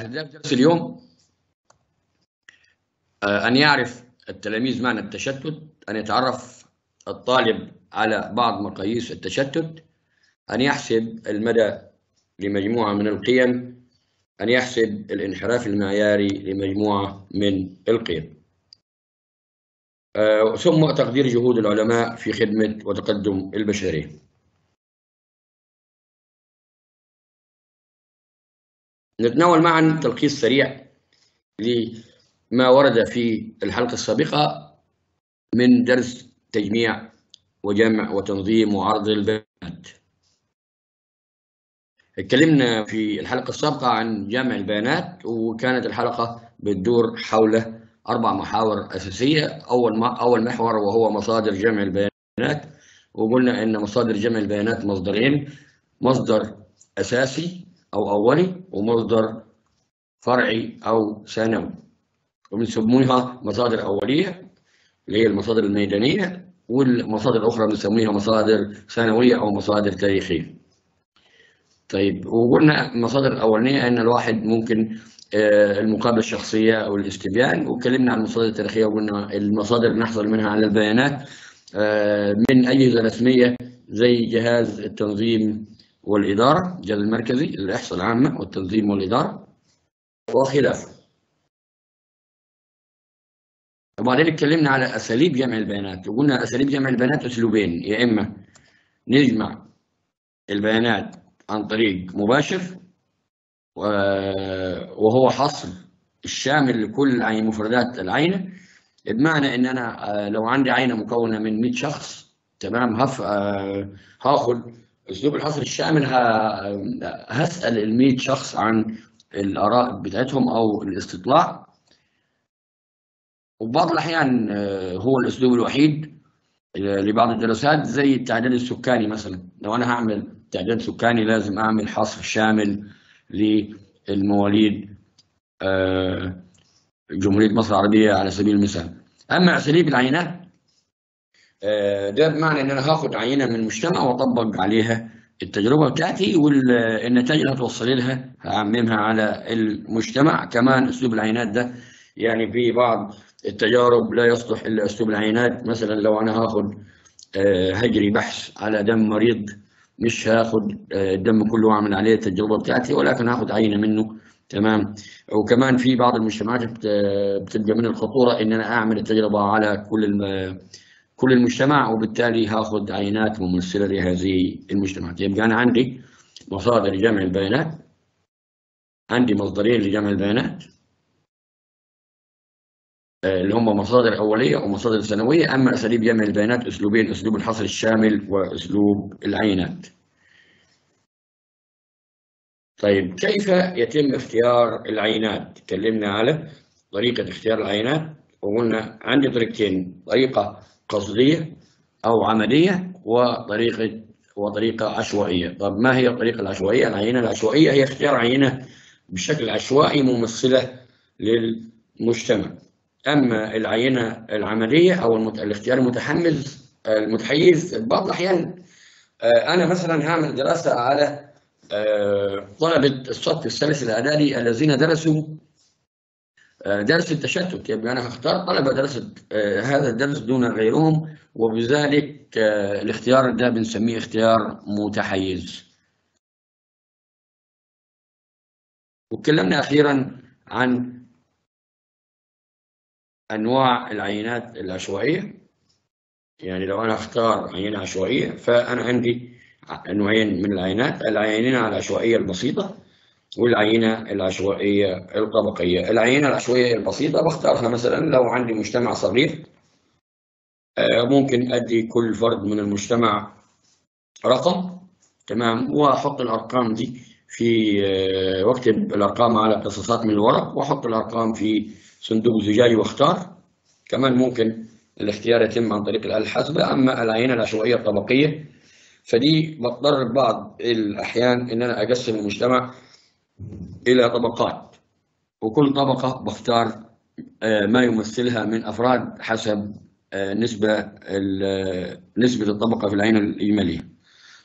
أهداف درس اليوم. آه، أن يعرف التلاميذ معنى التشتت أن يتعرف الطالب على بعض مقاييس التشتت أن يحسب المدى لمجموعة من القيم أن يحسب الانحراف المعياري لمجموعة من القيم. آه، ثم تقدير جهود العلماء في خدمة وتقدم البشرية. نتناول معا تلخيص سريع لما ورد في الحلقة السابقة من درس تجميع وجمع وتنظيم وعرض البيانات. اتكلمنا في الحلقة السابقة عن جمع البيانات وكانت الحلقة بتدور حول أربع محاور أساسية. أول ما أول محور وهو مصادر جمع البيانات وقلنا إن مصادر جمع البيانات مصدرين مصدر أساسي أو أولي ومصدر فرعي أو ثانوي وبنسميها مصادر أولية اللي هي المصادر الميدانية والمصادر الأخرى بنسميها مصادر ثانوية أو مصادر تاريخية. طيب وقلنا المصادر الأولانية أن الواحد ممكن المقابلة الشخصية أو الاستبيان واتكلمنا عن المصادر التاريخية وقلنا المصادر نحصل منها على البيانات من أجهزة رسمية زي جهاز التنظيم والإدارة الجهاز المركزي الإحصاء العامة والتنظيم والإدارة وخلافه. وبعدين اتكلمنا على أساليب جمع البيانات. وقلنا أساليب جمع البيانات أسلوبين. يا إما نجمع البيانات عن طريق مباشر وهو حصر الشامل لكل عين مفردات العينة بمعنى إن أنا لو عندي عينة مكونة من 100 شخص تمام هف هاخد أسلوب الحصر الشامل هسأل ال 100 شخص عن الآراء بتاعتهم أو الاستطلاع. وبعض الأحيان هو الأسلوب الوحيد لبعض الدراسات زي التعداد السكاني مثلا. لو أنا هعمل تعداد سكاني لازم أعمل حصر شامل للمواليد جمهورية مصر العربية على سبيل المثال. أما أساليب العينات ده بمعنى إن أنا هاخد عينة من المجتمع وأطبق عليها التجربة بتاعتي والنتائج اللي هتوصل لها هعممها على المجتمع. كمان أسلوب العينات ده يعني في بعض التجارب لا يصلح إلا أسلوب العينات. مثلا لو أنا هاخد هجري بحث على دم مريض مش هاخد الدم كله وأعمل عليه التجربة بتاعتي ولكن هاخد عينة منه. تمام. وكمان في بعض المجتمعات بتبقى من الخطورة إن أنا أعمل التجربة على كل كل المجتمع وبالتالي هاخد عينات ممثله لهذه المجتمعات. يبقى أنا عندي مصادر جمع البيانات عندي مصدرين لجمع البيانات اللي هم مصادر أولية ومصادر ثانوية أما أساليب جمع البيانات أسلوبين أسلوب الحصر الشامل وأسلوب العينات. طيب كيف يتم اختيار العينات؟ تكلمنا على طريقة اختيار العينات وقلنا عندي طريقتين. طريقة قصدية أو عملية وطريقة وطريقة عشوائية طب ما هي الطريقة العشوائية العينة العشوائية هي اختيار عينة بشكل عشوائي ممثلة للمجتمع أما العينة العملية أو. الاختيار المتحمز المتحيز بعض الأحيان أنا مثلا هعمل دراسة على طلبة الصف الثالث الاعدادي الذين درسوا درس التشتت. يبقى أنا هختار طلبه درست هذا الدرس دون غيرهم وبذلك الاختيار ده بنسميه اختيار متحيز. وتكلمنا أخيرا عن أنواع العينات العشوائية. يعني لو أنا أختار عينة عشوائية فأنا عندي نوعين من العينات. العينه العشوائية البسيطة والعينة العشوائية الطبقية. العينة العشوائية البسيطة بختارها مثلا لو عندي مجتمع صغير ممكن أدي كل فرد من المجتمع رقم تمام؟ وأحط الأرقام دي في وأكتب الأرقام على قصاصات من الورق وأحط الأرقام في صندوق زجاجي وأختار. كمان ممكن الاختيار يتم عن طريق الآلة الحاسبة أما العينة العشوائية الطبقية فدي بضطر بعض الأحيان إن أنا أقسم المجتمع إلى طبقات. وكل طبقة بختار ما يمثلها من أفراد حسب نسبة نسبة الطبقة في العينة الإجمالية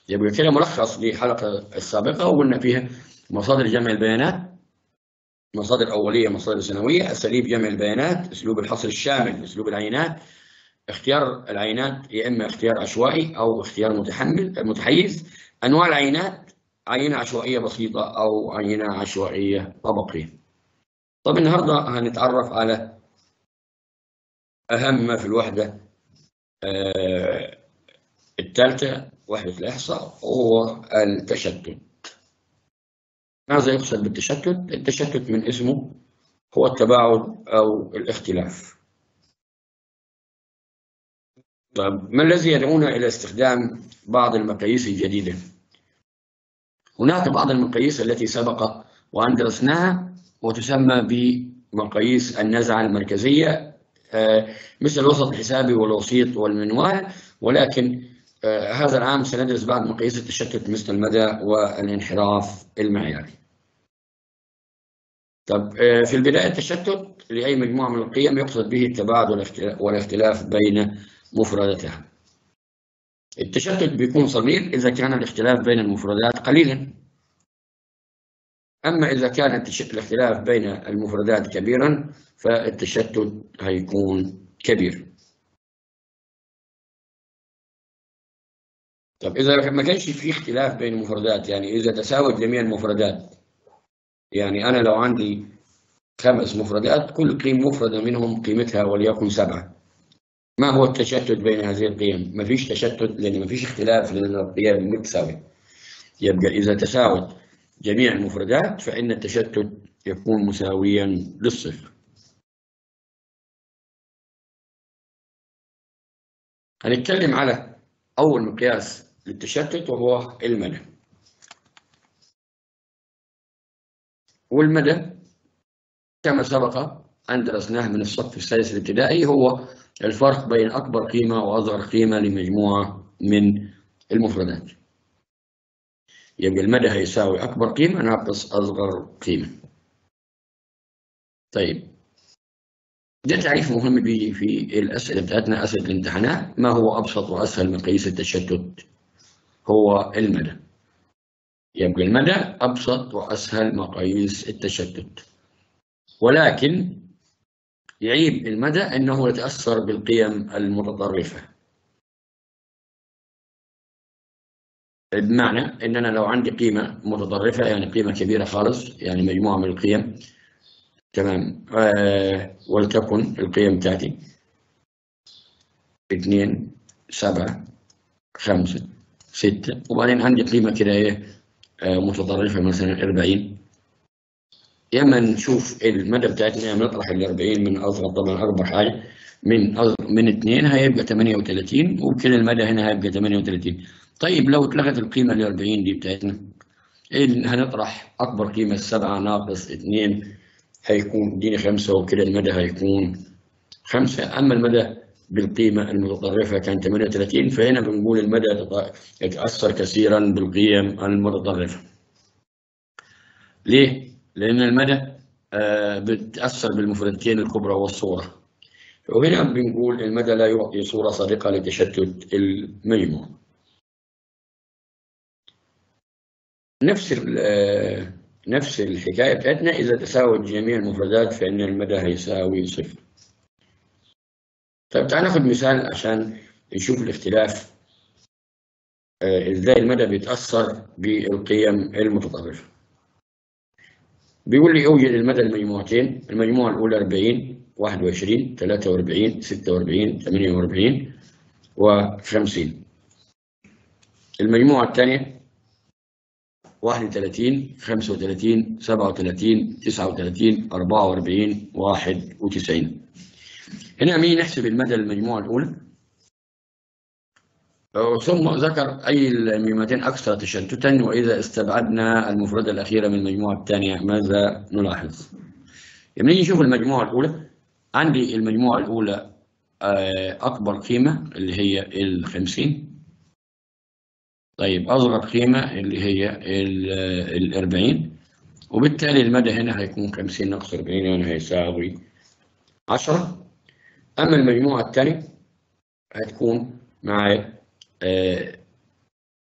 يبقى كده ملخص للحلقة السابقة وقلنا فيها مصادر جمع البيانات مصادر أولية مصادر ثانوية أساليب جمع البيانات أسلوب الحصر الشامل أسلوب العينات. اختيار العينات يا إما اختيار عشوائي أو اختيار متحمل متحيز. أنواع العينات عينة عشوائية بسيطة أو عينة عشوائية طبقية طب النهاردة هنتعرف على أهم ما في الوحدة آه الثالثة وحدة الإحصاء هو التشتت ماذا يقصد بالتشتت؟ التشتت من اسمه هو التباعد أو الاختلاف طب ما الذي يدعونا إلى استخدام بعض المقاييس الجديدة؟ هناك بعض المقاييس التي سبق وأن درسناها وتسمى بمقاييس النزعة المركزية مثل الوسط الحسابي والوسيط والمنوال ولكن هذا العام سندرس بعض مقاييس التشتت مثل المدى والانحراف المعياري. طب في البداية التشتت لأي مجموعة من القيم يقصد به التباعد والاختلاف بين مفرداتها. التشتت بيكون صغير إذا كان الاختلاف بين المفردات قليلا. أما إذا كان الاختلاف بين المفردات كبيرا فالتشتت هيكون كبير. طب إذا ما كانش في اختلاف بين المفردات يعني إذا تساوت جميع المفردات يعني أنا لو عندي خمس مفردات كل قيمة مفردة منهم قيمتها وليكن سبعة ما هو التشتت بين هذه القيم؟ ما فيش تشتت لأن ما فيش اختلاف لأن القيم متساوية. يبقى إذا تساوت جميع المفردات فإن التشتت يكون مساويا للصفر. هنتكلم على أول مقياس للتشتت وهو المدى. والمدى كما سبق أن درسناه من الصف السادس الابتدائي هو الفرق بين أكبر قيمة وأصغر قيمة لمجموعة من المفردات. يبقى المدى هيساوي أكبر قيمة ناقص أصغر قيمة. طيب. ده تعريف مهم في الأسئلة بتاعتنا أسئلة الامتحانات. ما هو أبسط وأسهل مقاييس التشتت؟ هو المدى. يبقى المدى أبسط وأسهل مقاييس التشتت. ولكن يعيب المدى أنه يتأثر بالقيم المتطرفة. بمعنى أن أنا لو عندي قيمة متطرفة يعني قيمة كبيرة خالص يعني مجموعة من القيم تمام آه ولتكن القيم بتاعتي اثنين سبعة خمسة ستة وبعدين عندي قيمة كده إيه آه متطرفة مثلا 40 يا اما نشوف المدى بتاعتنا يا نطرح ال 40 من أصغر طبعا أكبر حاجة. من من 2 هيبقى 38 وكده المدى هنا هيبقى 38 طيب لو اتلغت القيمة ال 40 دي بتاعتنا هنطرح أكبر قيمة السبعة ناقص 2 هيكون ديني خمسة وكده المدى هيكون خمسة. أما المدى بالقيمة المتطرفة كان 38 فهنا بنقول المدى يتأثر كثيرا بالقيم المتطرفة. ليه؟ لأن المدى آه بتأثر بالمفردتين الكبرى والصورة وهنا بنقول المدى لا يعطي صورة صادقة لتشتت المجموع نفس نفس الحكاية بتاعتنا إذا تساوت جميع المفردات فإن المدى هيساوي صفر. طيب تعال ناخد مثال عشان نشوف الاختلاف آه إزاي المدى بيتأثر بالقيم المتطرفة. بيقول لي أوجد المدى المجموعتين، المجموعة الأولى 40 21 43 46 48 و50. المجموعة الثانية 31 35 37 39 44 91 هنا مين نحسب المدى للمجموعة الأولى ثم ذكر أي المجموعتين أكثر تشتتا وإذا استبعدنا المفردة الأخيرة من المجموعة الثانية ماذا نلاحظ؟ لما نيجي نشوف المجموعة الأولى. عندي المجموعة الأولى أكبر قيمة اللي هي ال 50 طيب أصغر قيمة اللي هي ال 40 وبالتالي المدى هنا هيكون 50 ناقص 40 يعني هيساوي 10 أما المجموعة الثانية هتكون معايا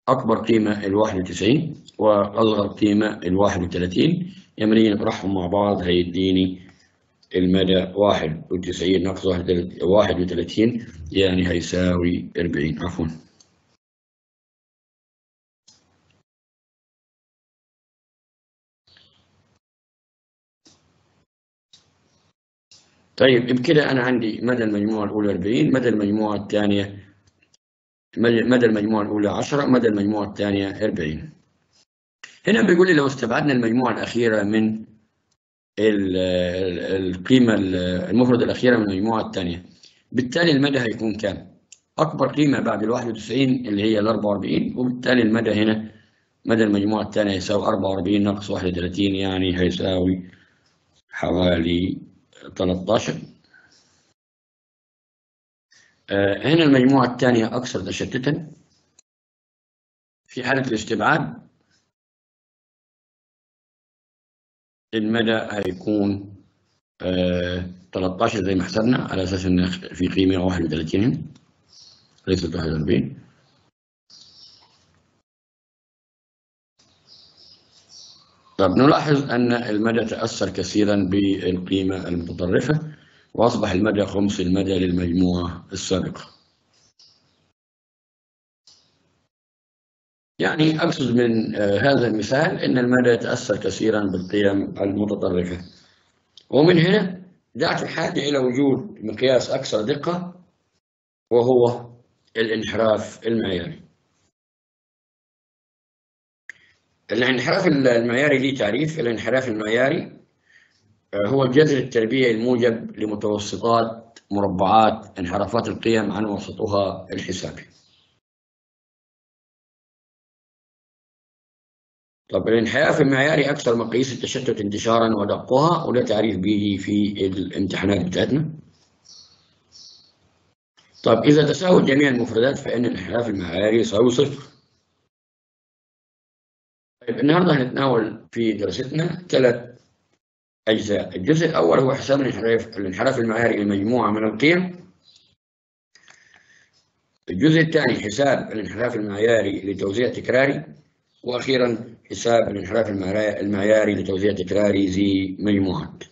أكبر قيمة ال 91 وأصغر قيمة ال 31 يمرين نطرحهم مع بعض هيديني المدى 91 ناقص 31 يعني هيساوي 40 عفوا. طيب بكده أنا عندي مدى المجموعة الأولى 40 مدى المجموعة الثانية مدى المجموعة الأولى 10 مدى المجموعة الثانية 40 هنا بيقول لي لو استبعدنا المجموعة الأخيرة من القيمة المفردة الأخيرة من المجموعة الثانية. بالتالي المدى هيكون كام؟ أكبر قيمة بعد ال 91 اللي هي ال 44 وبالتالي المدى هنا مدى المجموعة الثانية يساوي 44 ناقص 31 يعني هيساوي حوالي 13 هنا المجموعة الثانية أكثر تشتتا. في حالة الاستبعاد المدى هيكون آه 13 زي ما حسبنا على أساس إن في قيمة 31 ليست 41 طب نلاحظ أن المدى تأثر كثيرا بالقيمة المتطرفة. وأصبح المدى خمس المدى للمجموعة السابقة. يعني أقصد من هذا المثال أن المدى يتأثر كثيرا بالقيم المتطرفة. ومن هنا دعت الحاجة إلى وجود مقياس أكثر دقة وهو الانحراف المعياري. الانحراف المعياري ليه تعريف؟ الانحراف المعياري هو الجذر التربيعي الموجب لمتوسطات مربعات انحرافات القيم عن وسطها الحسابي طب الانحراف المعياري أكثر مقاييس التشتت انتشارا ودقها وده تعريف به في الامتحانات بتاعتنا. طب إذا تساوت جميع المفردات فإن الانحراف المعياري يساوي صفر. طيب النهارده هنتناول في دراستنا ثلاث أجزاء، الجزء الأول هو حساب الانحراف المعياري لمجموعة من القيم. الجزء الثاني حساب الانحراف المعياري لتوزيع تكراري. وأخيرا حساب الانحراف المعياري لتوزيع تكراري ذي مجموعات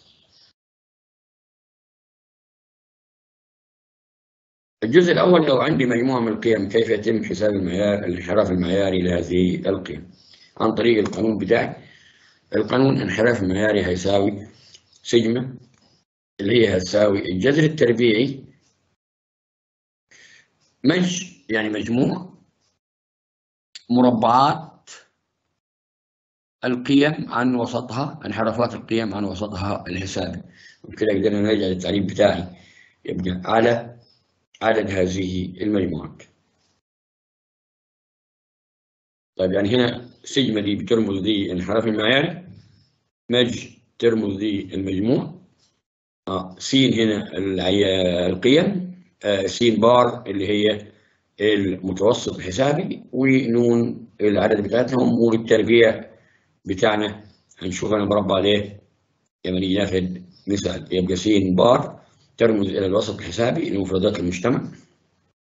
الجزء الأول لو عندي مجموعة من القيم كيف يتم حساب المعيار الانحراف المعياري لهذه القيم عن طريق القانون بتاعي القانون الانحراف المعياري هيساوي سيجما اللي هي هتساوي الجذر التربيعي مج يعني مجموع مربعات القيم عن وسطها انحرافات القيم عن وسطها الحسابي وبكده قدرنا نرجع للتعريف بتاعي. يبقى على عدد هذه المجموعات. طيب يعني هنا سيجما دي بترمز دي انحراف المعياري مج ترمز دي المجموع. آه سين هنا القيم. آه سين بار اللي هي المتوسط الحسابي ونون العدد بتاعتهم. والتربيع بتاعنا هنشوف أنا مربع ليه لما نيجي ناخد مثال. يبقى س بار ترمز إلى الوسط الحسابي لمفردات المجتمع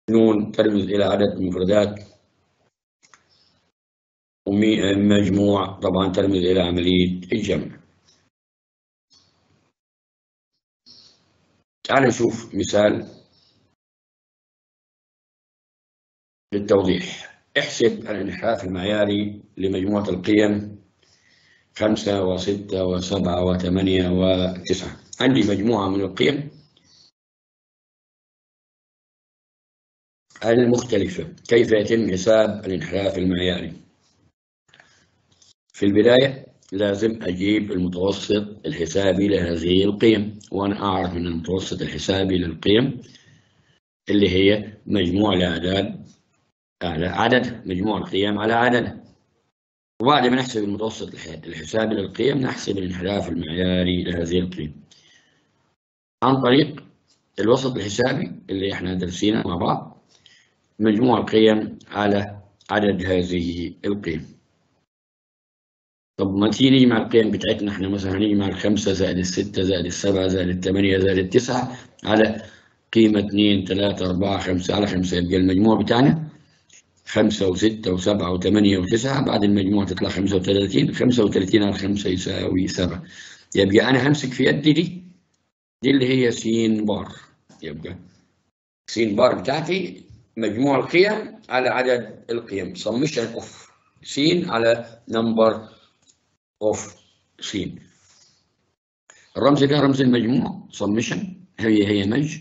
نون ترمز إلى عدد مفردات مجموع طبعا ترمز إلى عملية الجمع. تعال نشوف مثال للتوضيح. احسب الانحراف المعياري لمجموعة القيم خمسة وستة وسبعة وثمانية وتسعة. عندي مجموعة من القيم المختلفة. كيف يتم حساب الانحراف المعياري؟ في البداية لازم أجيب المتوسط الحسابي لهذه القيم وأنا أعرف أن المتوسط الحسابي للقيم اللي هي مجموع الأعداد على عدد مجموع القيم على عدد. وبعد ما نحسب المتوسط الحسابي للقيم نحسب الانحراف المعياري لهذه القيم. عن طريق الوسط الحسابي اللي إحنا درسينه مع بعض مجموع القيم على عدد هذه القيم. طب ما تيجي نجمع القيم بتاعتنا إحنا مثلا هنجمع الخمسة زائد الستة زائد السبعة زائد الثمانية زائد التسعة على قيمة اثنين ثلاثة أربعة خمسة على خمسة. يبقى المجموع بتاعنا خمسة وستة وسبعة وثمانية وتسعة. بعد المجموع تطلع خمسة وثلاثين. خمسة وثلاثين على خمسة يساوي سبعة. يبقى أنا همسك في يدي دي. دي اللي هي س بار. يبقى س بار بتاعتي مجموع القيم على عدد القيم. Summation of س على number of س الرمز ده رمز المجموع summation هي هي مج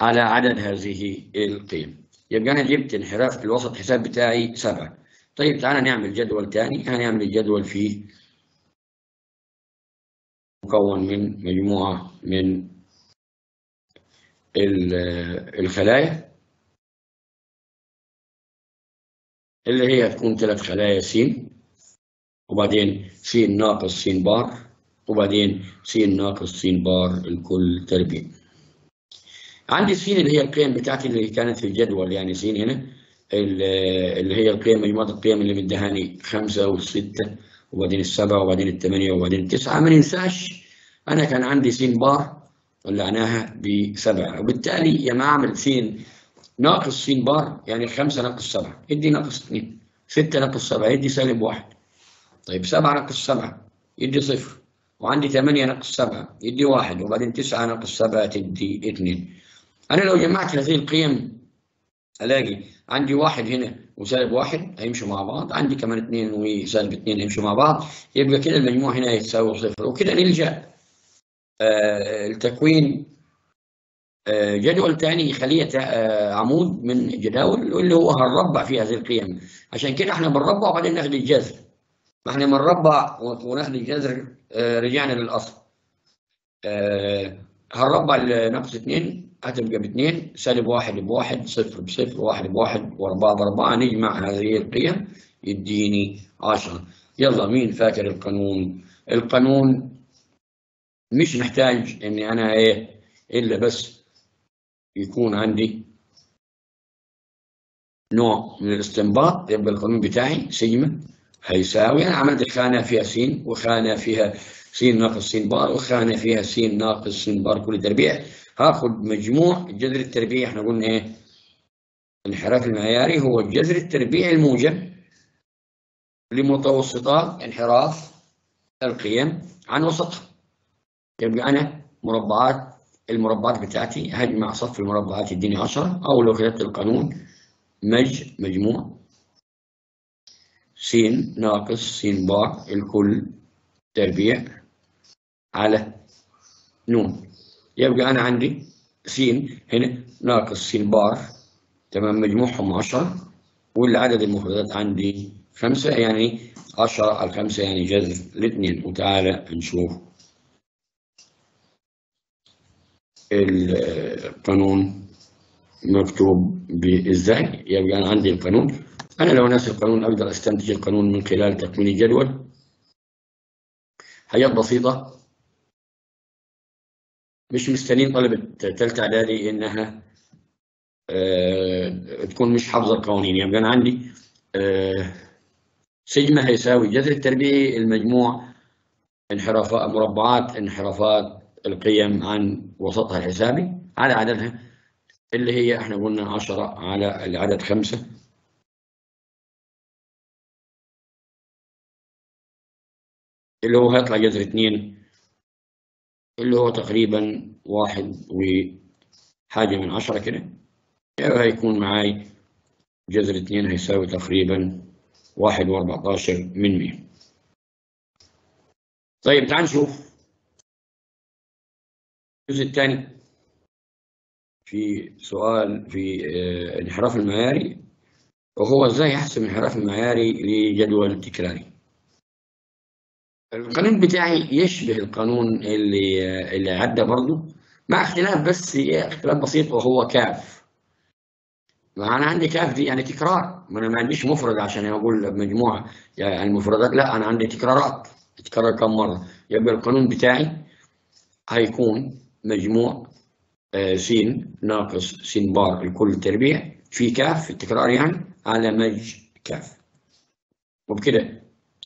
على عدد هذه القيم. يبقى أنا جبت انحراف الوسط حساب بتاعي سبعة. طيب تعالى نعمل جدول تاني. هنعمل الجدول فيه مكون من مجموعة من الخلايا اللي هي تكون ثلاث خلايا س وبعدين س ناقص س بار وبعدين س ناقص س بار الكل تربيع. عندي س اللي هي القيم بتاعتي اللي كانت في الجدول يعني س هنا اللي هي القيم مجموعة القيم اللي مدهاني خمسة والستة وبعدين السبعة وبعدين الثمانية وبعدين التسعة. ما ننساش أنا كان عندي س بار طلعناها بسبعة. وبالتالي لما أعمل س ناقص س بار يعني خمسة ناقص سبعة. يدي ناقص اثنين ستة ناقص سبعة يدي سالب واحد. طيب سبعة ناقص سبعة يدي صفر. وعندي ثمانية ناقص سبعة يدي واحد. وبعدين تسعة ناقص سبعة تدي اثنين. أنا لو جمعت هذه القيم ألاقي عندي واحد هنا وسالب واحد هيمشوا مع بعض. عندي كمان اثنين وسالب اثنين هيمشوا مع بعض. يبقى كده المجموع هنا يتساوي صفر. وكده نلجأ آه التكوين آه جدول ثاني يخليه آه عمود من جداول اللي هو هنربع فيه هذه القيم. عشان كده إحنا بنربع وبعدين ناخد الجذر. ما إحنا بنربع وناخد الجذر رجعنا للأصل. هنربع ناقص اثنين هتبقى باثنين سالب واحد بواحد صفر بصفر واحد بواحد وأربعة بأربعة نجمع هذه القيم يديني عشرة. يلا مين فاكر القانون؟ القانون مش محتاج إني أنا إيه إلا بس يكون عندي نوع من الاستنباط. يبقى القانون بتاعي سيجما هيساوي. أنا عملت خانة فيها س وخانة فيها س ناقص س بار وخانة فيها س ناقص س بار كل تربيع. هاخد مجموع الجذر التربيعي إحنا قلنا إيه؟ الانحراف المعياري هو الجذر التربيعي الموجب لمتوسطات انحراف القيم عن وسطها. يبقى أنا مربعات المربعات بتاعتي هجمع صف المربعات يديني 10 أو لو كتبت القانون مج مجموع. س ناقص س بار الكل تربيع على نون. يبقى أنا عندي س هنا ناقص س بار تمام مجموعهم 10 والعدد المفردات عندي خمسة يعني 10 على 5 يعني جذر الاثنين. وتعالى نشوف القانون مكتوب إزاي يبقى أنا عندي القانون أنا لو ناسي القانون أقدر أستنتج القانون من خلال تكوين الجدول حاجات بسيطة. مش مستنين طلبة ثالثة إعدادي إنها آه تكون مش حافظة القوانين. يبقى أنا عندي آه سيجما هيساوي الجذر التربيعي المجموع انحرافات مربعات انحرافات القيم عن وسطها الحسابي. على عددها اللي هي إحنا قلنا 10 على العدد 5 اللي هو هيطلع جذر 2 اللي هو تقريبا واحد وحاجة من عشرة كده. هيكون معاي جذر اتنين هيساوي تقريبا واحد وأربعتاشر من مية. طيب تعال نشوف. الجزء الثاني. في سؤال في الانحراف المعياري. وهو إزاي احسب الانحراف المعياري لجدول تكراري؟ القانون بتاعي يشبه القانون اللي اللي عدى برضه مع اختلاف بس اختلاف بسيط وهو كاف. ما أنا عندي كاف دي يعني تكرار. ما أنا ما عنديش مفرد عشان أقول مجموعه يعني المفردات لا أنا عندي تكرارات. تتكرر كم مرة. يبقى القانون بتاعي هيكون مجموع س ناقص س بار الكل تربيع. في كاف في التكرار يعني على مج كاف. وبكده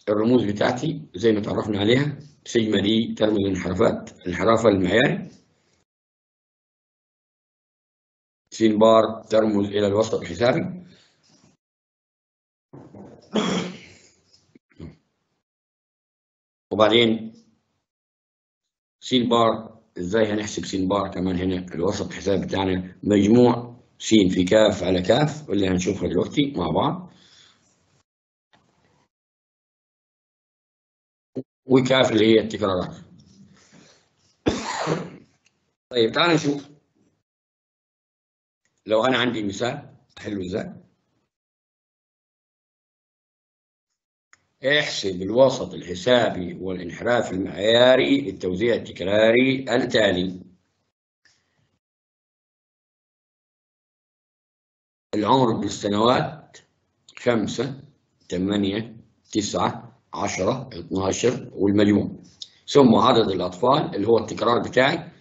الرموز بتاعتي زي ما تعرفنا عليها سيجما دي ترمز الانحرافات الانحراف المعياري سين بار ترمز إلى الوسط الحسابي وبعدين سين بار إزاي هنحسب سين بار كمان هنا؟ الوسط الحسابي بتاعنا مجموع سين في كاف على كاف واللي هنشوفها دلوقتي مع بعض. وكاف اللي هي التكرارات طيب تعال نشوف. لو أنا عندي مثال احله إزاي؟ احسب الوسط الحسابي والانحراف المعياري للتوزيع التكراري التالي. العمر بالسنوات خمسة ثمانية تسعة عشرة 12 والمجموع ثم عدد الأطفال اللي هو التكرار بتاعي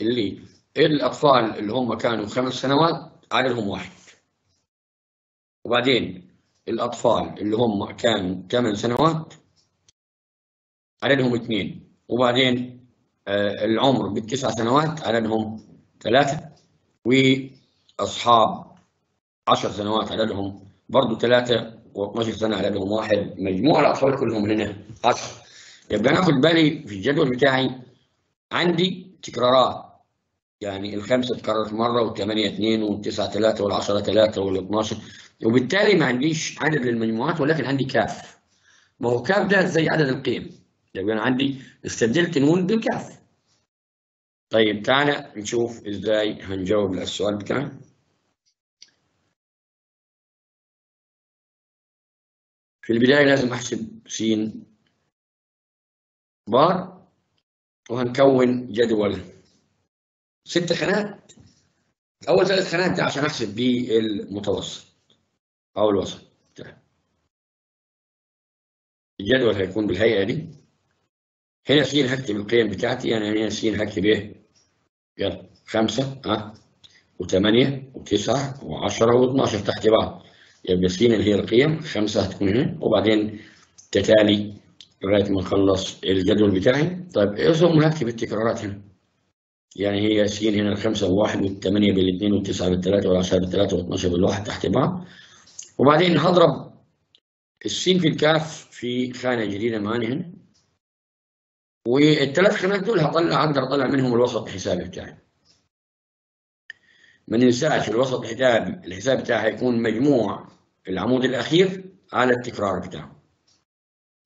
اللي الأطفال اللي هم كانوا خمس سنوات عددهم واحد. وبعدين الأطفال اللي هم كانوا ثمان سنوات عددهم اثنين. وبعدين آه العمر بالتسع سنوات عددهم ثلاثة. وأصحاب عشر سنوات عددهم برضه ثلاثة. و12 سنة عددهم واحد مجموع الأطفال كلهم هنا 10 يبقى أنا آخد بالي في الجدول بتاعي عندي تكرارات. يعني الخمسة تكررت مرة والثمانية اثنين والتسعة ثلاثة والعشرة ثلاثة والاتناشر. وبالتالي ما عنديش عدد للمجموعات ولكن عندي كاف. ما هو كاف ده زي عدد القيم. يبقى أنا عندي استبدلت نون بالكاف. طيب تعالى نشوف إزاي هنجاوب على السؤال بتاعنا في البداية لازم أحسب س بار وهنكون جدول. ست خانات أول ثلاث خانات ده عشان أحسب بيه المتوسط أو الوسط. الجدول هيكون بالهيئة دي. هنا س هكتب القيم بتاعتي يعني هنا س هكتب إيه؟ يلا خمسة ها؟ وثمانية وتسعة وعشرة واثناشر تحت بعض. يبقى س اللي هي القيم خمسة هتكون هنا وبعدين تتالي لغاية ما نخلص الجدول بتاعي. طيب إيه ثم هكتب التكرارات هنا؟ يعني هي س هنا الخمسة وواحد والثمانية بالاثنين والتسعة بالثلاثة والعشرة بالثلاثة واثناشر بالواحد تحت بعض. وبعدين هضرب السين في الكاف في خانة جديدة معانا هنا. والثلاث خانات دول هطلع أقدر أطلع منهم الوسط الحسابي بتاعي. ما ننساش الوسط الحسابي الحساب بتاعي هيكون مجموع العمود الأخير على التكرار بتاعه.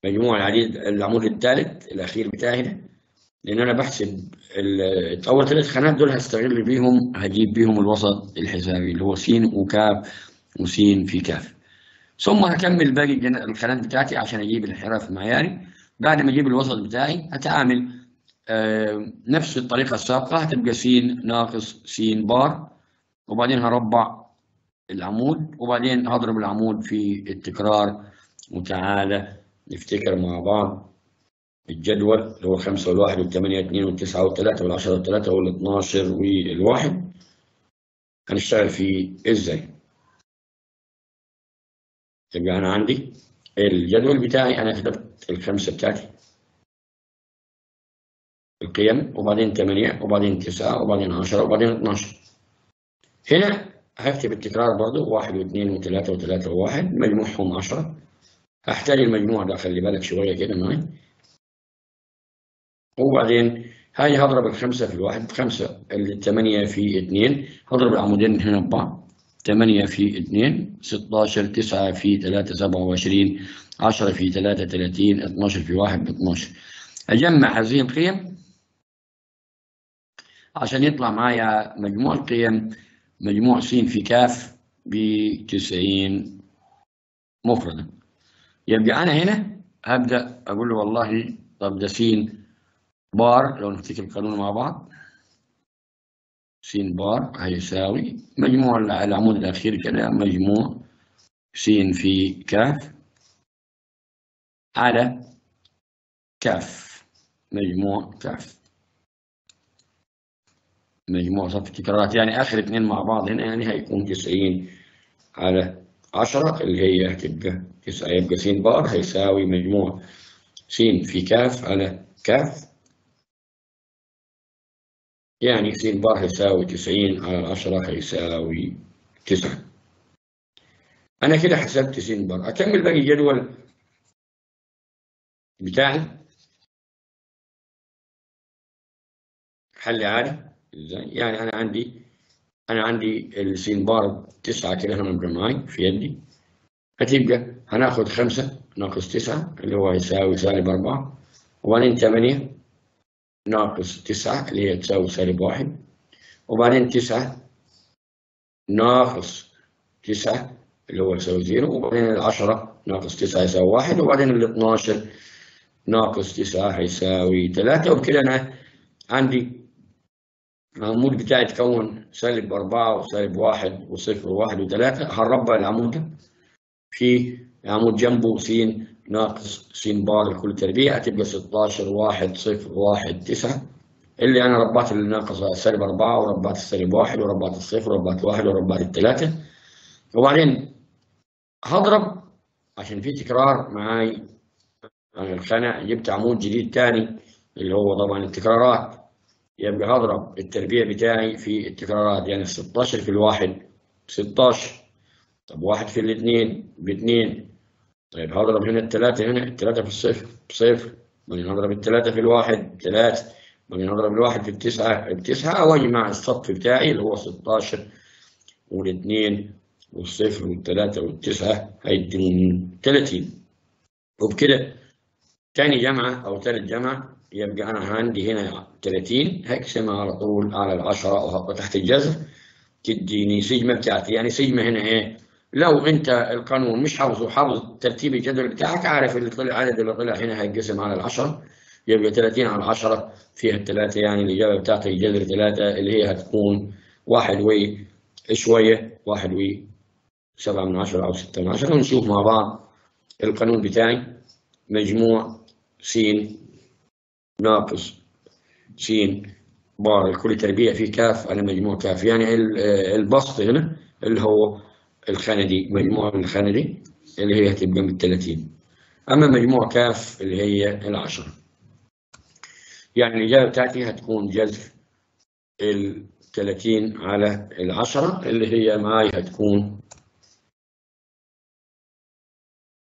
مجموع العديد العمود الثالث الأخير بتاعي ده لأن أنا بحسب أول ثلاث خانات دول هستغل بيهم هجيب بيهم الوسط الحسابي اللي هو س وكاف وس في كاف. ثم هكمل باقي الخانات بتاعتي عشان أجيب الانحراف المعياري بعد ما أجيب الوسط بتاعي هتعامل آه نفس الطريقة السابقة هتبقى س ناقص س بار وبعدين هربع العمود وبعدين هضرب العمود في التكرار. وتعالى نفتكر مع بعض الجدول اللي هو خمسة والواحد والثمانية اثنين والتسعة والثلاثة والعشرة والثلاثة والاثناشر والواحد. هنشتغل فيه إزاي؟ يبقى أنا عندي الجدول بتاعي. أنا كتبت الخمسة بتاعتي. القيم وبعدين ثمانية وبعدين تسعة وبعدين عشرة وبعدين اثناشر هنا هكتب التكرار برضو واحد واثنين وثلاثة وثلاثة وواحد مجموعهم عشرة. هحتاج المجموع ده خلي بالك شوية كده معي وبعدين هاي هضرب الخمسة في الواحد بخمسة الثمانية في اثنين هضرب العمودين هنا ببعض. ثمانية في اثنين ستاشر تسعة في ثلاثة سبعة وعشرين عشرة في ثلاثة ثلاثين اثناشر في واحد باثناشر أجمع هذه القيم. عشان يطلع معايا مجموع القيم مجموع س في كاف بتسعين مفردة يبقى أنا هنا هبدأ أقول له والله طب ده س بار لو نفتكر القانون مع بعض. س بار هيساوي مجموع العمود الأخير كده مجموع س في كاف على كاف مجموع كاف. مجموع صف التكرارات يعني آخر اثنين مع بعض هنا يعني هيكون 90 على 10 اللي هي هتبقى 9 يبقى س بار هيساوي مجموع س في كاف على كاف. يعني س بار هيساوي 90 على 10 هيساوي 9 أنا كده حسبت س بار. أكمل باقي الجدول بتاعي. حل عادي. يعني أنا عندي أنا عندي السين بار 9 كده هنا معي في يدي. هتبقى هناخد 5 ناقص 9 اللي هو يساوي سالب 4 وبعدين 8 ناقص 9 اللي هي تساوي سالب 1 وبعدين 9 ناقص 9 اللي هو يساوي 0 وبعدين ال 10 ناقص 9 يساوي 1 وبعدين ال 12 ناقص 9 هيساوي 3 وبكده أنا عندي العمود بتاعي اتكون سالب 4 وسالب 1 وصفر و1 و3 هنربع العمود ده؟ في عمود جنبه س ناقص س بار لكل تربيع هتبقى 16 1 0 1 9 اللي أنا ربعت اللي ناقص سالب 4 وربعت السالب 1 وربعت الصفر وربعت 1 وربعت الثلاثة وبعدين هضرب عشان في تكرار معاي. عن الخانة جبت عمود جديد تاني اللي هو طبعا التكرارات. يبقى هضرب التربيع بتاعي في التكرارات يعني 16 في الواحد 16 طب واحد في الاثنين باثنين. طيب هضرب هنا الثلاثة هنا الثلاثة في الصفر بصفر. بعدين هضرب الثلاثة في الواحد ثلاثة. بعدين هضرب الواحد في التسعة بتسعة واجمع الصف بتاعي اللي هو 16 والاثنين والصفر والثلاثة والتسعة. هيدوني 30 وبكده تاني جمعة أو ثالث جمعة يبقى أنا عندي هنا 30 هقسمها على طول على العشرة وأحطها تحت الجذر تديني سجمة بتاعتي. يعني سجمة هنا إيه؟ لو أنت القانون مش حافظه حافظ ترتيب الجدول بتاعك عارف اللي طلع العدد اللي طلع هنا هيتقسم على العشرة. يبقى 30 على 10 فيها الثلاثة يعني الإجابة بتاعتي جذر ثلاثة اللي هي هتكون واحد وي شوية واحد وي سبعة من عشرة أو ستة من عشرة. ونشوف مع بعض القانون بتاعي مجموع س ناقص س بار الكل تربيع في كاف على مجموع كاف. يعني البسط هنا اللي هو الخانة دي مجموع الخانة دي اللي هي هتبقى من 30 أما مجموع كاف اللي هي العشرة. يعني الإجابة بتاعتي هتكون جذر ال 30 على العشرة اللي هي معاي هتكون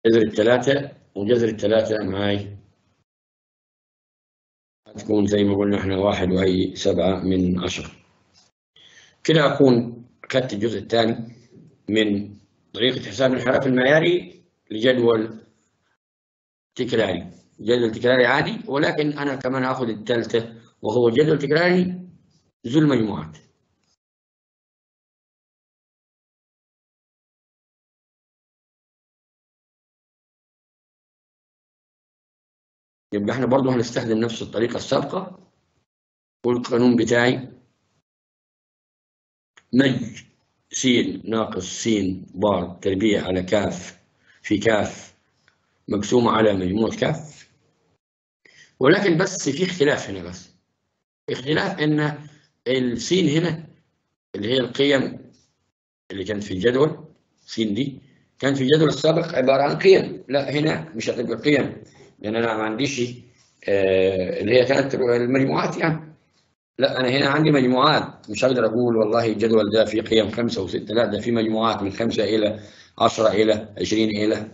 جذر الثلاثة وجذر الثلاثة معاي هتكون زي ما قلنا إحنا واحد وهي سبعة من عشرة كده أكون أخذت الجزء الثاني من طريقة حساب الانحراف المعياري لجدول تكراري. جدول تكراري عادي ولكن أنا كمان هاخد الثالثة وهو جدول تكراري ذو المجموعات. يبقى إحنا برضه هنستخدم نفس الطريقة السابقة والقانون بتاعي. مج س ناقص س بار تربيع على كاف في كاف مقسومة على مجموع كاف. ولكن بس في اختلاف هنا بس. اختلاف إن السين هنا اللي هي القيم اللي كانت في الجدول س دي كان في الجدول السابق عبارة عن قيم. لا هنا مش هتبقى قيم. لأن أنا ما عنديش آه اللي هي كانت المجموعات يعني. لا أنا هنا عندي مجموعات. مش هقدر أقول والله الجدول ده فيه قيم خمسة وستة لا ده في مجموعات من خمسة إلى 10 إلى 20 إلى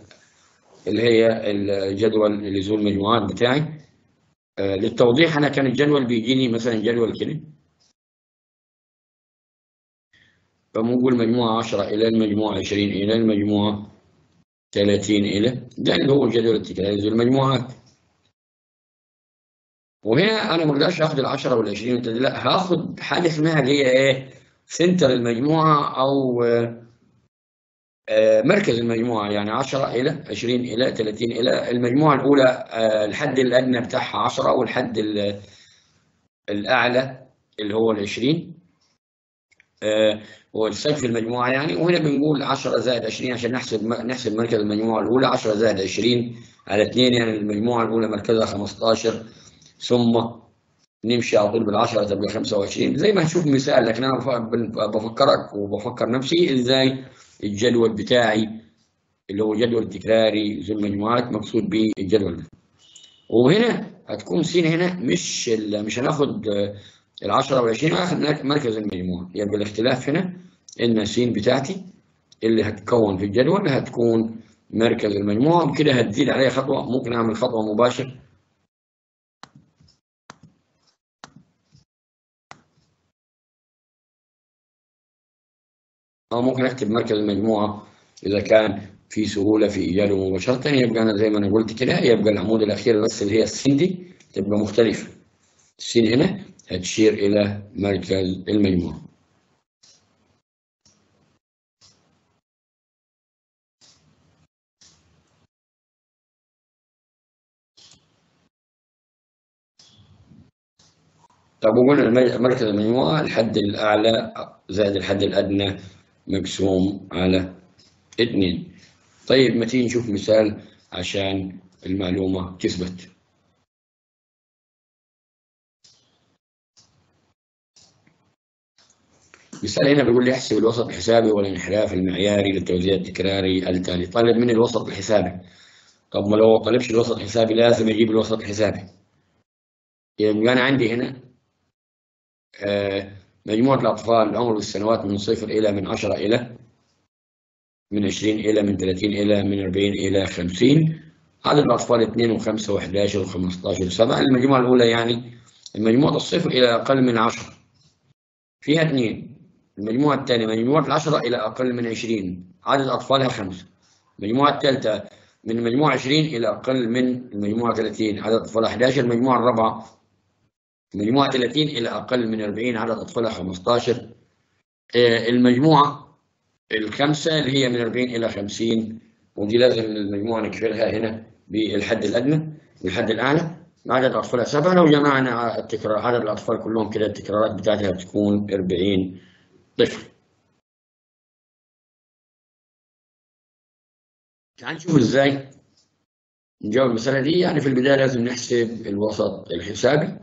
اللي هي الجدول اللي ذو المجموعات بتاعي. آه للتوضيح أنا كان الجدول بيجيني مثلا جدول كده. فمقول مجموعة 10 إلى المجموعة 20 إلى المجموعة 30 إلى اللي هو الجدول التكراري المجموعات وهنا أنا ما أقدرش آخد ال 10 وال 20 لا هاخد حاجة اسمها اللي هي إيه؟ سنتر المجموعة أو مركز المجموعة يعني 10 إلى 20 إلى 30 إلى المجموعة الأولى الحد الأدنى بتاعها 10 والحد الأعلى اللي هو ال 20 والسقف المجموعة يعني وهنا بنقول 10 زائد 20 عشان نحسب نحسب مركز المجموعة الأولى 10 زائد 20 على 2 يعني المجموعة الأولى مركزها 15 ثم نمشي على طول بالعشرة تبقى 25 زي ما هنشوف مثال لكن أنا بفكرك وبفكر نفسي إزاي الجدول بتاعي اللي هو جدول تكراري ذو المجموعات مقصود به الجدول ده. وهنا هتكون س هنا مش مش هناخد ال 10 و20 هناك مركز المجموع. يبقى الاختلاف هنا إن س بتاعتي اللي هتكون في الجدول هتكون مركز المجموعة وبكده هتزيد عليها خطوة. ممكن أعمل خطوة مباشر. أو ممكن أكتب مركز المجموعة إذا كان في سهولة في إيجاده مباشرة. يبقى أنا زي ما أنا قلت كده يبقى العمود الأخير بس اللي هي السين دي تبقى مختلفة. السين هنا هتشير إلى مركز المجموعة طب وقلنا مركز المجموعة الحد الأعلى زائد الحد الأدنى مقسوم على اتنين طيب ما تيجي نشوف مثال عشان المعلومة تثبت؟ مثال هنا بيقول لي احسب الوسط الحسابي والانحراف المعياري للتوزيع التكراري التالي. طالب مني الوسط الحسابي طب ما لو طلبش الوسط الحسابي لازم يجيب الوسط الحسابي يبقى أنا عندي هنا مجموعة الأطفال العمر بالسنوات من صفر إلى من عشرة إلى من عشرين إلى من ثلاثين إلى من أربعين إلى خمسين. عدد الأطفال اثنين وخمسة وحداشر وخمستاشر وسبعة. المجموعة الأولى يعني المجموعة الصفر إلى أقل من عشرة. فيها اثنين. المجموعة الثانية مجموعة العشرة إلى أقل من عشرين. عدد أطفالها خمسة. المجموعة الثالثة من المجموعة 20 إلى أقل من المجموعة 30 عدد أطفالها 11 المجموعة الرابعة المجموعة 30 إلى أقل من 40 عدد أطفالها 15 المجموعة الخمسة اللي هي من 40 إلى 50 ودي لازم المجموعة نكفلها هنا بالحد الأدنى بالحد الأعلى. عدد أطفالها سبعة. لو جمعنا التكرار عدد الأطفال كلهم كده التكرارات بتاعتها بتكون 40 طفل تعال نشوف إزاي نجاوب المسألة دي. يعني في البداية لازم نحسب الوسط الحسابي.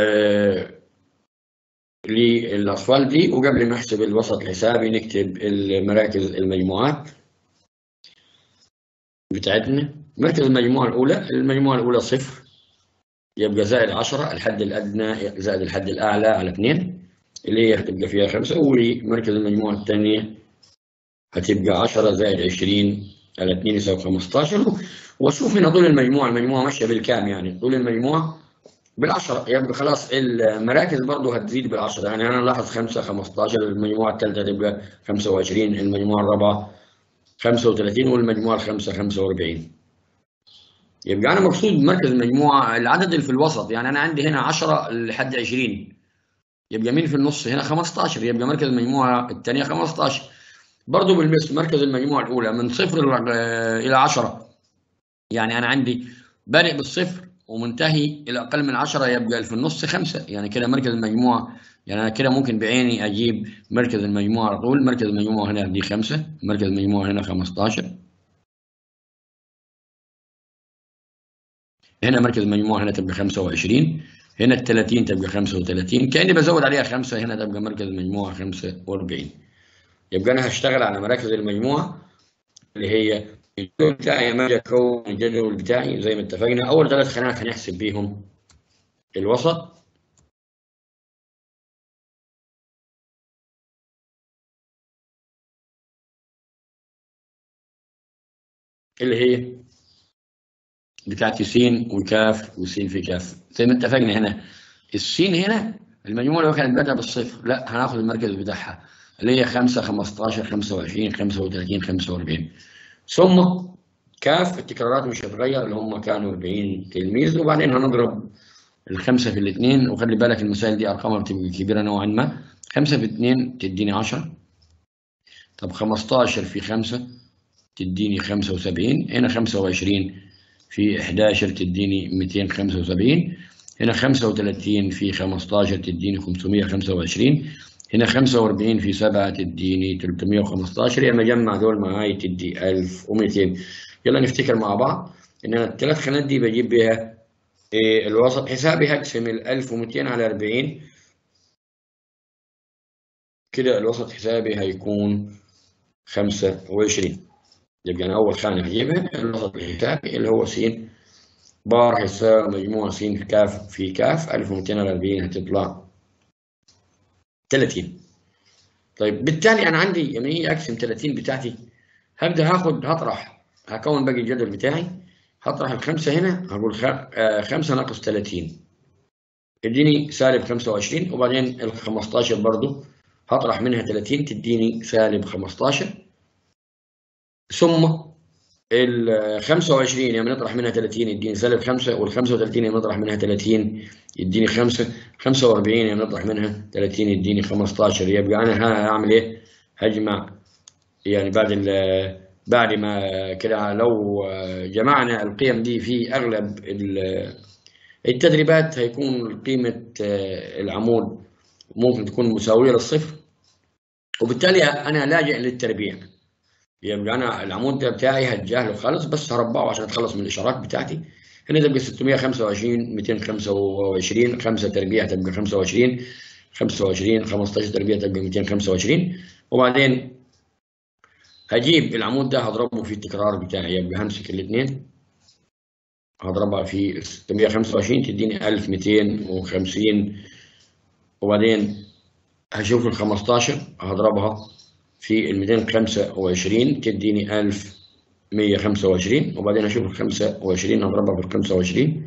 آه للأطفال دي وقبل ما نحسب الوسط الحسابي نكتب المراكز المجموعات بتاعتنا. مركز المجموعة الأولى المجموعة الأولى صفر. يبقى زائد 10 الحد الأدنى زائد الحد الأعلى على 2 اللي هي هتبقى فيها 5 ومركز المجموعة الثانية هتبقى 10 زائد 20 على 2 يساوي 15 واشوف هنا طول المجموعة المجموعة ماشية بالكام يعني؟ طول المجموعة بالعشرة. يبقى خلاص المراكز برضه هتزيد بالعشرة. يعني أنا لاحظ 5 15 المجموعة الثالثة تبقى 25 المجموعة الرابعة 35 والمجموعة الخامسة 45 يبقى أنا مقصود مركز المجموعة العدد اللي في الوسط يعني أنا عندي هنا 10 لحد 20 يبقى مين في النص؟ هنا 15 يبقى مركز المجموعة الثانية 15 برضه بالمثل مركز المجموعة الأولى من صفر إلى 10 يعني أنا عندي بادئ بالصفر ومنتهي إلى أقل من 10 يبقى في النص خمسة. يعني كده مركز المجموعة يعني أنا كده ممكن بعيني أجيب مركز المجموعة على طول. مركز المجموعة هنا دي خمسة مركز المجموعة هنا 15 هنا مركز المجموعة هنا تبقى 25 هنا ال 30 تبقى 35 كأني بزود عليها خمسة هنا تبقى مركز المجموعة 45 يبقى أنا هشتغل على مراكز المجموعة اللي هي الجدول بتاعي لما أجي أكون الجدول بتاعي زي ما اتفقنا. أول ثلاث خانات هنحسب بيهم الوسط. اللي هي بتاعتي س وكاف وسين في كاف. زي ما اتفقنا هنا. السين هنا المجموعه لو كانت بادئه بالصفر لا هناخد المركز بتاعها. اللي هي 5 15 25 35 45 ثم كاف التكرارات مش هتغير اللي هم كانوا 40 تلميذ وبعدين هنضرب الخمسة في الاثنين. وخلي بالك المسائل دي أرقامها بتبقى كبيرة نوعا ما. خمسة في اثنين تديني 10 طب 15 في 5 تديني 75 هنا 25 في 11 تديني 275 هنا 35 في 15 تديني 525 هنا 45 في 7 تديني 315 لما اجمع دول معاي تدي 1200 يلا نفتكر مع بعض إن أنا الثلاث خانات دي بجيب بيها إيه الوسط حسابي هقسم ال 1200 على 40 كده الوسط حسابي هيكون 25 يبقى أنا أول خانة هجيبها الوسط الحسابي اللي هو س بار هيساوي مجموع س كاف في كاف 1200 على 40 هتطلع 30 طيب بالتالي أنا عندي لما أجي أقسم 30 بتاعتي؟ هبدأ هاخد هطرح هكون باقي الجدول بتاعي. هطرح الخمسة هنا هقول خمسة ناقص 30 اديني سالب 25 وبعدين ال 15 برضو هطرح منها 30 تديني سالب 15 ثم ال 25 يعني نطرح منها 30 يديني سالب 5 وال 35 يعني نطرح منها 30 يديني 5 45 يعني نطرح منها 30 يديني 15 يبقى أنا هعمل إيه؟ هجمع يعني بعد بعد ما كده لو جمعنا القيم دي في أغلب التدريبات هيكون قيمة العمود ممكن تكون مساوية للصفر وبالتالي أنا لاجئ للتربيع يبقى أنا العمود ده بتاعي هتجاهله خالص بس هربعه عشان اتخلص من الإشارات بتاعتي. هنا تبقى 625 225 5 تربيع تبقى 25 25 15 تربيع تبقى 225 وبعدين هجيب العمود ده هضربه في التكرار بتاعي يبقى همسك الاثنين هضربها في 625 تديني 1250 وبعدين هشوف ال 15 هضربها. في ال 225 تديني 1125 وبعدين أشوف ال 25 هضربها في ال 25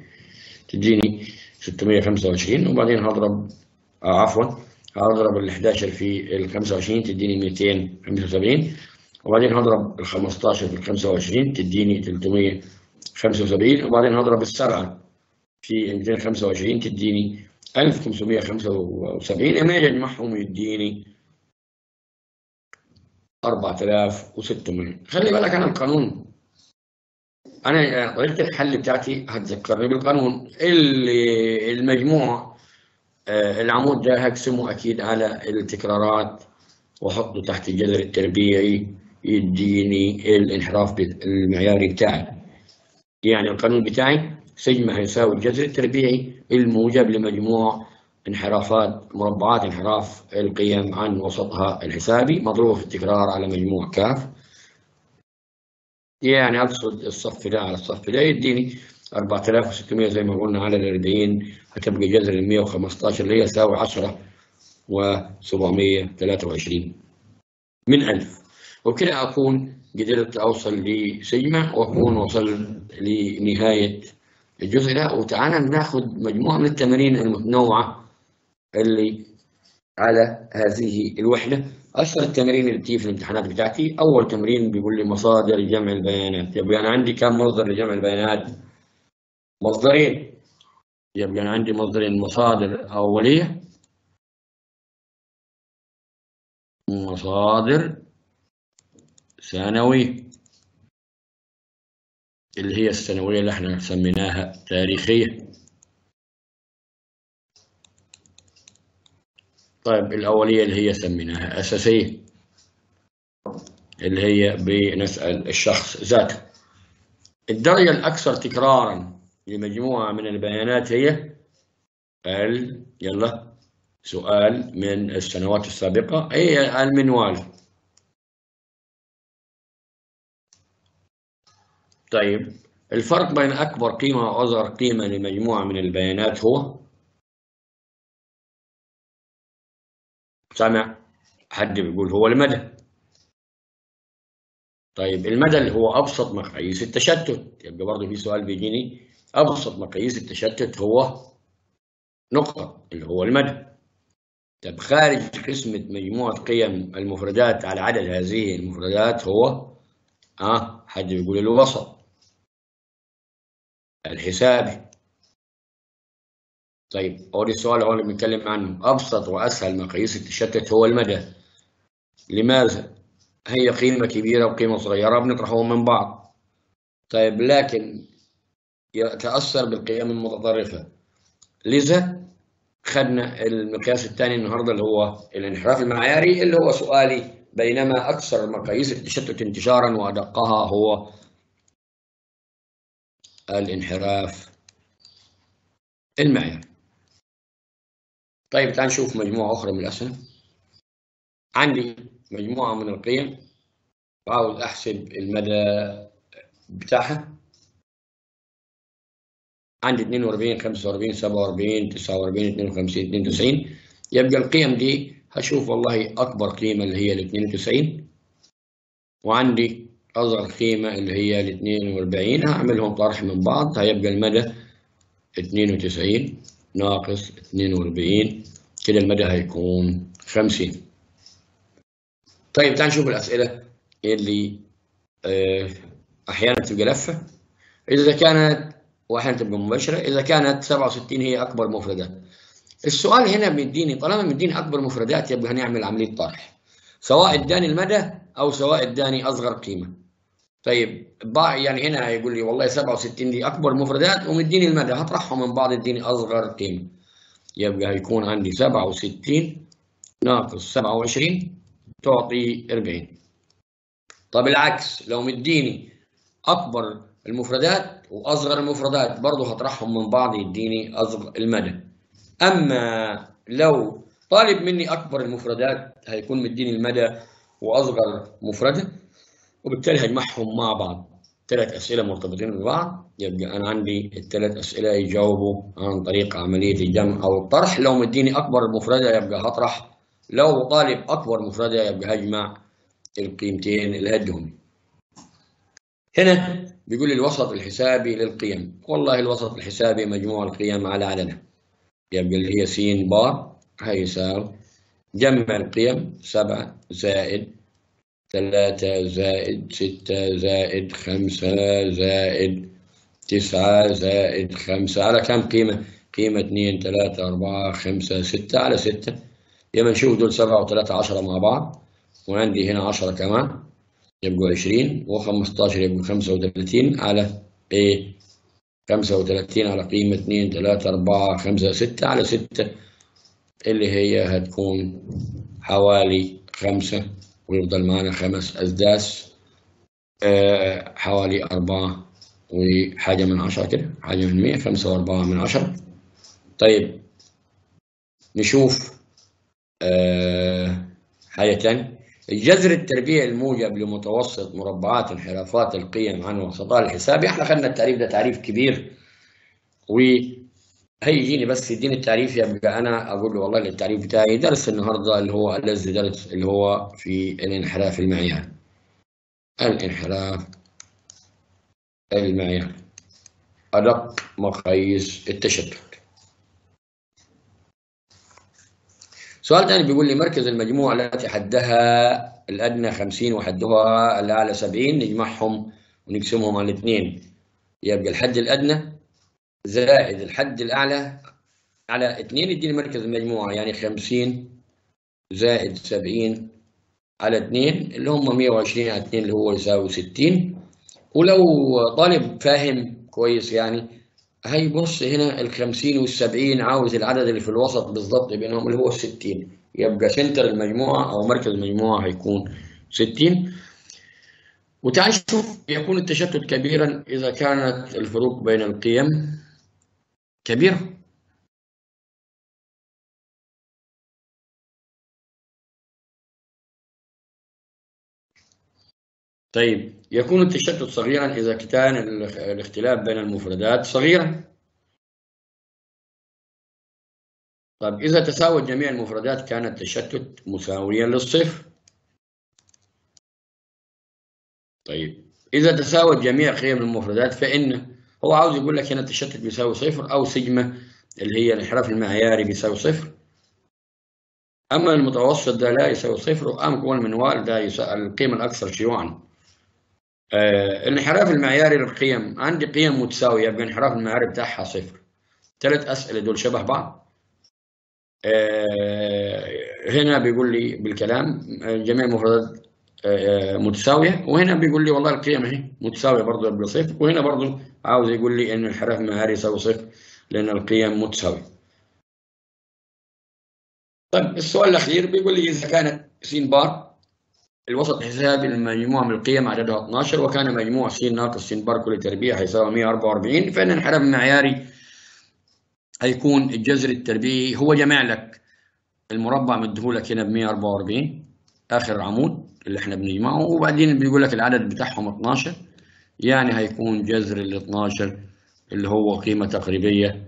تديني 625 وبعدين هضرب آه عفوا هضرب ال 11 في ال 25 تديني 275 وبعدين هضرب ال 15 في ال 25 تديني 375 وبعدين هضرب السبعة في 225 تديني 1575 لما أجي اجمعهم يديني 4600 خلي بالك أنا القانون. أنا طريقه الحل بتاعتي هتذكرني بالقانون. اللي المجموع العمود ده هقسمه أكيد على التكرارات وأحطه تحت الجذر التربيعي يديني الانحراف المعياري بتاعي. يعني القانون بتاعي سجمة هيساوي الجذر التربيعي الموجب لمجموع انحرافات مربعات انحراف القيم عن وسطها الحسابي مضروبة في التكرار على مجموع كاف. يعني أقصد الصف ده على الصف ده يديني 4600 زي ما قلنا على ال 40 هتبقى جذر ال 115 اللي هي يساوي 10 و723 من 1000 وبكده أكون قدرت أوصل لسجمة وأكون وصلت لنهاية الجزء ده. وتعالى ناخد مجموعة من التمارين المتنوعة اللي على هذه الوحدة. أشهر التمارين اللي بتيجي في الامتحانات بتاعتي. أول تمرين بيقول لي مصادر جمع البيانات. يبقى أنا عندي كم مصدر لجمع البيانات؟ مصدرين. يبقى أنا عندي مصدرين مصادر أولية. مصادر ثانوية اللي هي السنوية اللي إحنا سميناها تاريخية. طيب الأولية اللي هي سميناها أساسية اللي هي بنسأل الشخص ذاته. الدرجة الأكثر تكرارا لمجموعة من البيانات هي ال يلا سؤال من السنوات السابقة. هي المنوال؟ طيب الفرق بين أكبر قيمة وأصغر قيمة لمجموعة من البيانات هو سامع حد بيقول هو المدى. طيب المدى اللي هو أبسط مقاييس التشتت. يبقى برضه في سؤال بيجيني. أبسط مقاييس التشتت هو نقطة اللي هو المدى. طب خارج قسمة مجموعة قيم المفردات على عدد هذه المفردات هو آه حد بيقول الوسط. الحسابي طيب أول السؤال هو اللي بنتكلم عنه أبسط وأسهل مقاييس التشتت هو المدى. لماذا؟ هي قيمة كبيرة وقيمة صغيرة بنطرحهم من بعض. طيب لكن يتأثر بالقيم المتطرفة. لذا خدنا المقياس الثاني النهارده اللي هو الانحراف المعياري اللي هو سؤالي بينما أكثر مقاييس التشتت انتشارا وأدقها هو الانحراف المعياري. طيب تعال نشوف مجموعة أخرى من الأسئلة. عندي مجموعة من القيم. وعاوز أحسب المدى بتاعها. عندي 42 45 47 49 52 92 يبقى القيم دي هشوف والله أكبر قيمة اللي هي ال 92 وعندي أصغر قيمة اللي هي ال 42 هعملهم طرح من بعض. هيبقى المدى 92 ناقص 42 كده المدى هيكون 50 طيب تعال نشوف الأسئلة اللي آه، أحيانا تبقى لفة. إذا كانت وأحيانا تبقى مباشرة إذا كانت 67 هي أكبر مفردات. السؤال هنا بيديني طالما مديني أكبر مفردات يبقى هنعمل عملية طرح سواء اداني المدى أو سواء اداني أصغر قيمة. طيب يعني هنا هيقول لي والله 67 دي أكبر مفردات ومديني المدى هطرحهم من بعض يديني أصغر قيمة يبقى هيكون عندي 67 ناقص 27 تعطي 40 طب العكس لو مديني أكبر المفردات وأصغر المفردات برضه هطرحهم من بعض يديني أصغر المدى. أما لو طالب مني أكبر المفردات هيكون مديني المدى وأصغر مفردة وبالتالي هجمعهم مع بعض. ثلاث أسئلة مرتبطين ببعض. يبقى أنا عندي الثلاث أسئلة يجاوبوا عن طريق عملية الجمع أو الطرح. لو مديني أكبر مفردة يبقى هطرح لو طالب أكبر مفردة يبقى هجمع القيمتين اللي هدهم هنا بيقول لي الوسط الحسابي للقيم. والله الوسط الحسابي مجموع القيم على عددها. يبقى اللي هي س بار هيساوي جمع القيم سبعة زائد ثلاثة زائد ستة زائد خمسة زائد تسعة زائد خمسة. على كم قيمة؟ قيمة اثنين ثلاثة أربعة خمسة ستة. على ستة. يبقى نشوف دول سبعة وثلاثة عشرة مع بعض. وعندي هنا عشرة كمان. يبقوا عشرين. وخمستاشر يبقوا خمسة وثلاثين. على إيه؟ خمسة وثلاثين على قيمة اثنين ثلاثة أربعة خمسة ستة. على ستة اللي هي هتكون حوالي خمسة. ويفضل معنا خمس أسداس آه حوالي أربعة وحاجة من عشرة كده حاجة من مية خمسة وأربعة من عشرة. طيب نشوف آه حاجة تانية الجذر التربيعي الموجب لمتوسط مربعات انحرافات القيم عن وسطها الحسابي إحنا خدنا التعريف ده تعريف كبير وهيجيني بس يديني التعريف يبقى أنا أقول له والله التعريف بتاعي درس النهارده اللي هو الذي درس اللي هو في الانحراف المعياري الانحراف المعياري أدق مقاييس التشتت. سؤال ثاني بيقول لي مركز المجموع التي حدها الأدنى 50 وحدها الأعلى 70 نجمعهم ونقسمهم على الاثنين يبقى الحد الأدنى زائد الحد الأعلى على 2 يديني مركز المجموعة يعني 50 زائد 70 على 2 اللي هم 120 على 2 اللي هو يساوي 60 ولو طالب فاهم كويس يعني هيبص هنا ال 50 وال 70 عاوز العدد اللي في الوسط بالظبط بينهم اللي هو ال 60 يبقى سنتر المجموعة أو مركز المجموعة هيكون 60 وتعال نشوف يكون التشتت كبيرا إذا كانت الفروق بين القيم. كبيرة. طيب يكون التشتت صغيرا إذا كان الاختلاف بين المفردات صغيرا. طيب إذا تساوت جميع المفردات كان التشتت مساويا للصفر. طيب إذا تساوت جميع قيم المفردات فإن هو عاوز يقول لك هنا التشتت بيساوي صفر أو سيجما اللي هي الانحراف المعياري بيساوي صفر. أما المتوسط ده لا يساوي صفر وأما كون المنوال ده يساوي القيمة الأكثر شيوعا آه الانحراف المعياري للقيم عندي قيم متساوية يبقى الانحراف المعياري بتاعها صفر. ثلاث أسئلة دول شبه بعض. آه هنا بيقول لي بالكلام جميع المفردات آه متساوية. وهنا بيقول لي والله القيم اهي متساوية برضه بصفر وهنا برضه عاوز يقول لي إن الانحراف المعياري يساوي صفر لأن القيم متساوية. طيب السؤال الأخير بيقول لي إذا كانت س بار الوسط الحسابي للمجموعة من القيم عددها 12 وكان مجموع س ناقص س بار كل تربيع هيساوي 144 فإن الانحراف المعياري هيكون الجذر التربيعي هو جمع لك المربع مديهولك هنا ب 144 آخر عمود. اللي إحنا بنجمعه وبعدين بيقول لك العدد بتاعهم 12 يعني هيكون جذر ال 12 اللي هو قيمة تقريبية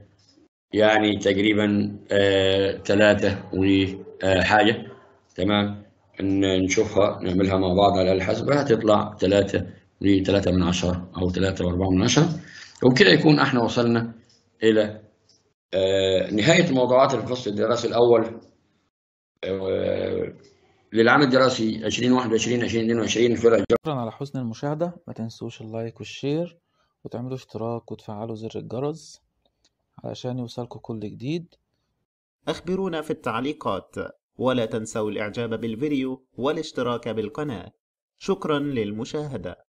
يعني تقريبا آه ثلاثة وحاجة. تمام؟ نشوفها نعملها مع بعض على الحسبة هتطلع ثلاثة وثلاثة من عشرة أو ثلاثة وأربعة من عشرة. وبكده يكون إحنا وصلنا إلى آه نهاية موضوعات الفصل الدراسي الأول. آه للعام الدراسي 2021 2022 فرق شكرا على حسن المشاهدة. ما تنسوش ال like وال share وتعملوا اشتراك وتفعلوا زر الجرس علشان يوصلكوا كل جديد. أخبرونا في التعليقات ولا تنسوا الإعجاب بالفيديو والاشتراك بالقناة. شكرا للمشاهدة.